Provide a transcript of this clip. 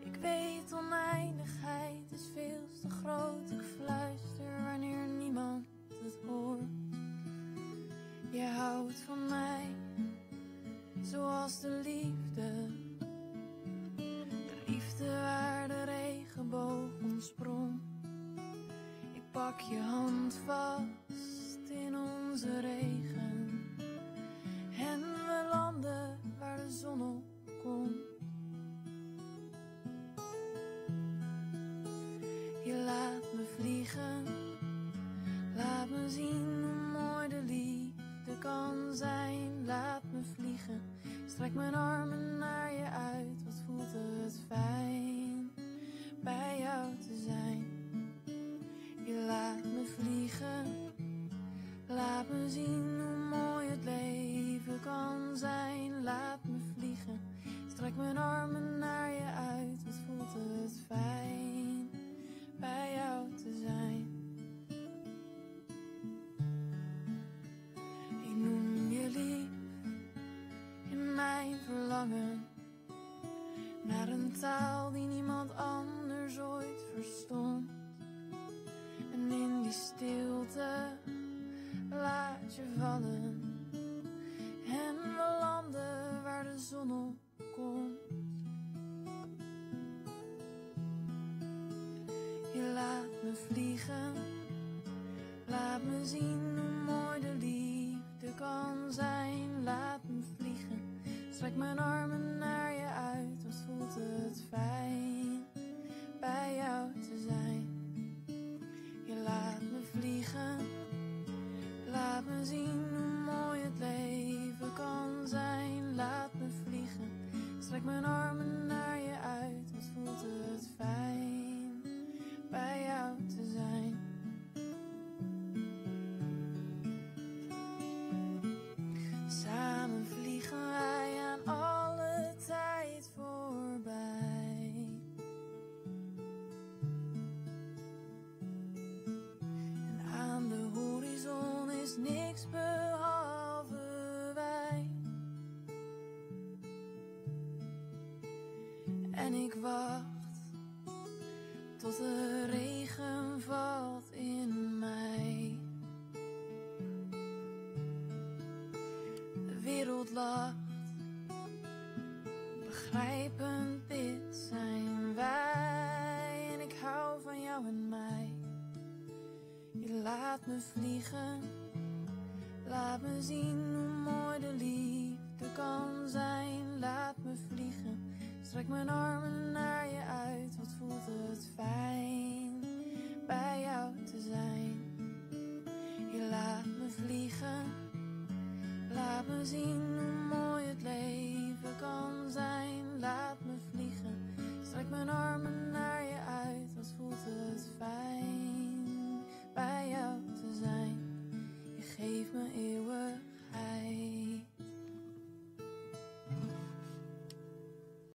Ik weet oneindigheid is veel te groot. Ik fluister wanneer niemand het hoort. Je houdt van mij, zoals de liefde. De liefde waar de regenboog ontsprong. Ik pak je hand vast in onze regen. Strek mijn armen naar je uit. Wat voelt het fijn bij jou te zijn. Je laat me vliegen, laat me zien hoe mooi het leven kan zijn. Laat me vliegen, strek mijn armen naar naar een taal die niemand anders ooit verstond. En in die stilte laat je vallen. En we landen waar de zon op komt. Je laat me vliegen, laat me zien mijn armen naar je uit. Wat voelt het fijn bij jou te zijn. Je laat me vliegen, laat me zien hoe mooi het leven kan zijn. Laat me vliegen, strek mijn armen En ik wacht tot de regen valt in mij. De wereld lacht, begrijpend dit zijn wij. En ik hou van jou en mij. Je laat me vliegen, laat me zien hoe mooi de liefde kan zijn. Laat me vliegen, strek mijn armen naar je uit. Wat voelt het fijn bij jou te zijn. Je laat me vliegen, laat me zien hoe mooi het leven kan zijn. Laat me vliegen, strek mijn armen